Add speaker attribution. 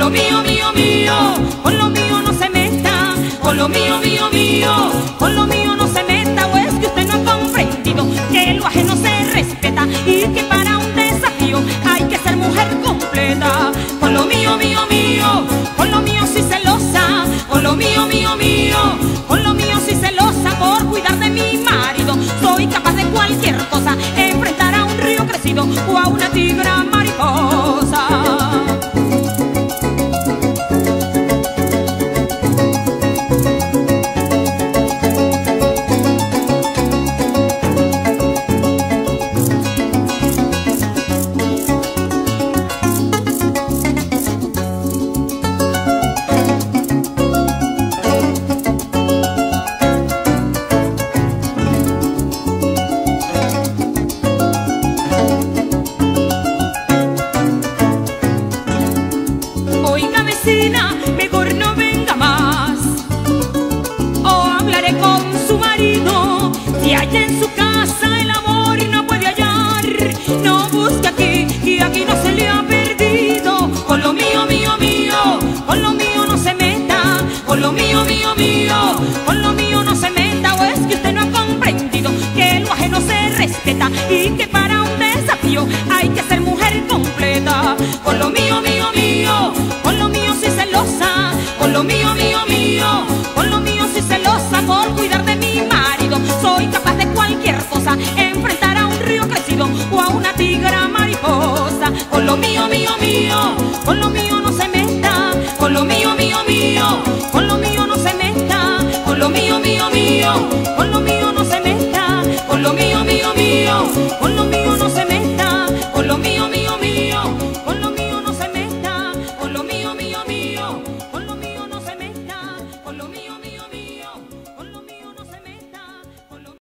Speaker 1: lo mío, mío, mío, con lo mío no se meta. Con lo mío, mío, mío, con lo mío no se meta. O es que usted no ha comprendido que lo ajeno se respeta y que para un desafío hay que ser mujer completa. Con lo mío, mío, mío, con lo mío sí celosa. Con lo mío, mío, mío, con lo mío sí celosa por cuidar de mi marido. Soy capaz de cualquier cosa, enfrentar a un río crecido o a una tigra desafío. Hay que